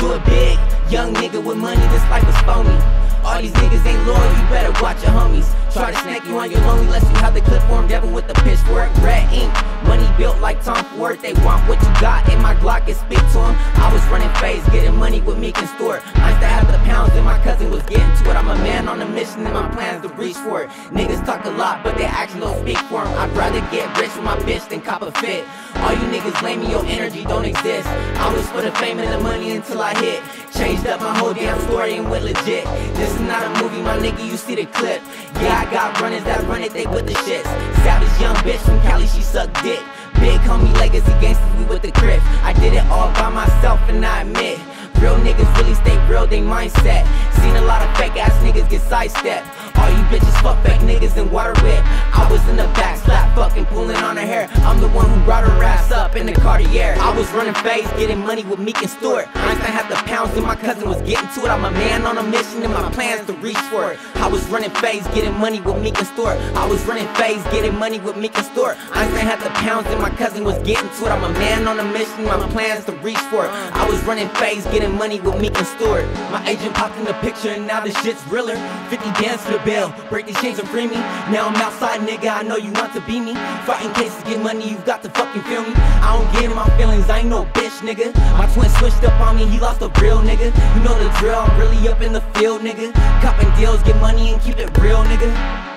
do it big. Young nigga with money, this life is phony. All these niggas ain't loyal, you better watch your homies. Try to snake you on your lonely, lest you have the clip form devil Ford. They want what you got, in my Glock and speak to them. I was running fades, getting money with Meek and Stewart. I used to have the pounds, and my cousin was getting to it. I'm a man on a mission, and my plans to reach for it. Niggas talk a lot, but they action don't speak for them. I'd rather get rich with my bitch than cop a fit. All you niggas lame me, your energy don't exist. I was for the fame and the money until I hit. Changed up my whole damn story and went legit. This is not a movie, my nigga, you see the clip. Yeah, I got runners that run it, they with the shits. Savage young bitch from Cali, she suck dick. Big homie legacy gangsters, we with the crips. I did it all by myself and I admit. Real niggas really stay real, they mindset. Seen a lot of fake ass niggas get sidestepped. All you bitches fuck fake niggas and water whip. Was in the back, slap fucking pulling on her hair. I'm the one who brought her ass up in the Cartier. I was running fades, getting money with Meek and Stewart. Einstein had the pounds and my cousin was getting to it. I'm a man on a mission and my plans to reach for it. I was running fades, getting money with Meek and Stewart. I was running fades, getting money with Meek and Stewart. Einstein had the pounds and my cousin was getting to it. I'm a man on a mission, my plans to reach for it. I was running fades, getting money with Meek and Stewart. My agent popped in the picture and now this shit's realer. 50 bands for the bill, break these chains and free me. Now I'm outside, I know you want to be me. Fighting cases, get money, you got to fucking feel me. I don't get in my feelings, I ain't no bitch, nigga. My twin switched up on me, he lost a real nigga. You know the drill, I'm really up in the field, nigga. Copping deals, get money and keep it real, nigga.